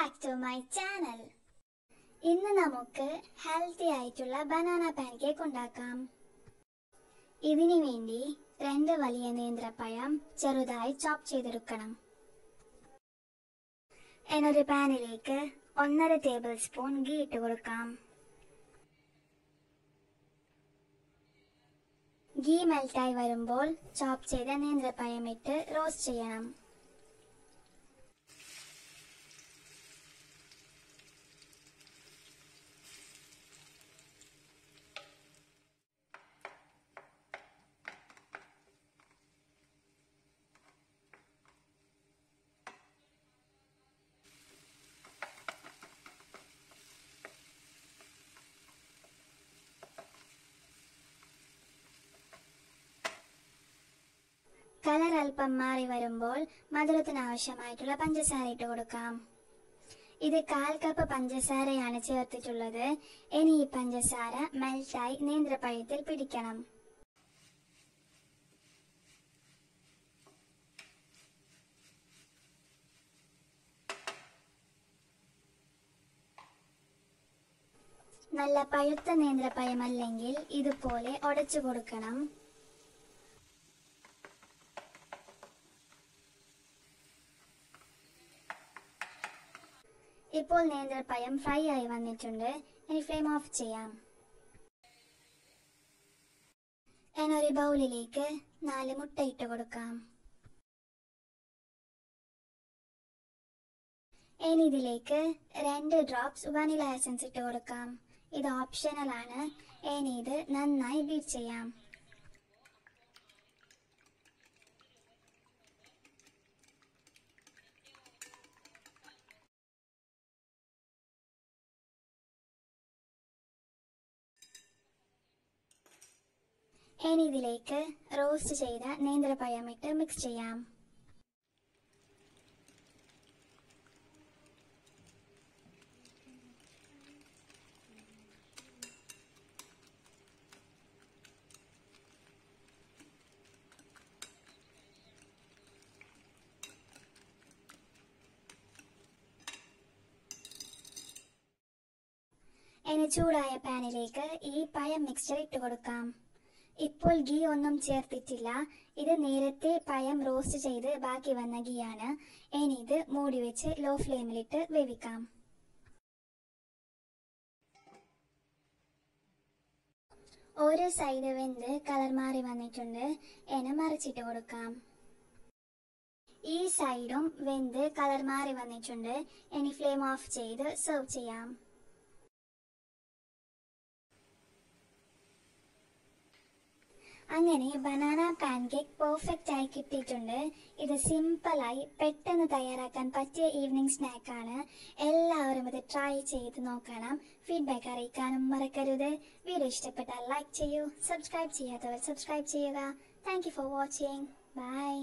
Back to my channel ഇന്ന് നമുക്ക് healthy ആയിട്ടുള്ള ബനാന പാൻകേക്ക് ഉണ്ടാക്കാം. ഇതിനു വേണ്ടി രണ്ട് വലിയ നേന്ത്രപ്പഴം ചെറുതായി ചോപ്പ് ചെയ്തെടുക്കണം. എന്നൊരു പാനിലേക്ക് ഒന്നര ടേബിൾ സ്പൂൺ ഗീ ഇട്ട് കൊടുക്കാം. ഗീ മെൽറ്റായി വരുമ്പോൾ ചോപ്പ് ചെയ്ത നേന്ത്രപ്പഴം ഇട്ട് റോസ്റ്റ് ചെയ്യണം. അല്പം മാറി വരുമ്പോൾ മധുരത്തിന് ആവശ്യമായിട്ടുള്ള പഞ്ചസാര ഇട്ട് കൊടുക്കാം. ഇത് കാൽ കപ്പ് പഞ്ചസാരയാണ് ചേർത്തിട്ടുള്ളത്. ഇനി ഈ പഞ്ചസാര മെൽറ്റായി നേന്ത്രപ്പഴത്തിൽ പിടിക്കണം. നല്ല പഴുത്ത നേന്ത്രപ്പഴമല്ലെങ്കിൽ ഇതുപോലെ ഉടച്ചു കൊടുക്കണം. ഇപ്പോൾ നേന്ത്രപ്പഴം ഫ്രൈ ആയി വന്നിട്ടുണ്ട്. ഇനി ഫ്ലെയിം ഓഫ് ചെയ്യാം. എന്നൊരു ബൗളിലേക്ക് നാല് മുട്ട ഇട്ട് കൊടുക്കാം. ഇനി ഇതിലേക്ക് രണ്ട് ഡ്രോപ്സ് വനില എസൻസ് ഇട്ട് കൊടുക്കാം. ഇത് ഓപ്ഷണൽ ആണ്. ഇനി ഇത് നന്നായി ബീറ്റ് ചെയ്യാം. ഇനി ഇതിലേക്ക് റോസ്റ്റ് ചെയ്ത നേന്ത്രപ്പഴം ഇട്ട് മിക്സ് ചെയ്യാം. ഇനി ചൂടായ പാനിലേക്ക് ഈ പഴം മിക്സ്ചർ ഇട്ട് കൊടുക്കാം. ഇപ്പോൾ ഗീ ഒന്നും ചേർത്തിട്ടില്ല. ഇത് നേരത്തെ പഴം റോസ്റ്റ് ചെയ്ത് ബാക്കി വന്ന ഗീയാണ്. ഇനി ഇത് മൂടി വെച്ച് ലോ ഫ്ലെയിമിലിട്ട് വേവിക്കാം. ഓരോ സൈഡ് വെന്ത് കളർ മാറി വന്നിട്ടുണ്ട്. എന്നെ മറിച്ചിട്ട് കൊടുക്കാം. ഈ സൈഡും വെന്ത് കളർ മാറി വന്നിട്ടുണ്ട്. ഇനി ഫ്ലെയിം ഓഫ് ചെയ്ത് സെർവ് ചെയ്യാം. അങ്ങനെ ബനാന പാൻകേക്ക് പെർഫെക്റ്റ് ആയി കിട്ടിയിട്ടുണ്ട്. ഇത് സിമ്പിളായി പെട്ടെന്ന് തയ്യാറാക്കാൻ പറ്റിയ ഈവനിങ് സ്നാക്കാണ് എല്ലാവരും ഇത് ട്രൈ ചെയ്ത് നോക്കണം. ഫീഡ്ബാക്ക് അറിയിക്കാനും മറക്കരുത്. വീഡിയോ ഇഷ്ടപ്പെട്ടാൽ ലൈക്ക് ചെയ്യൂ. സബ്സ്ക്രൈബ് ചെയ്യാത്തവർ സബ്സ്ക്രൈബ് ചെയ്യുക. Thank for watching bye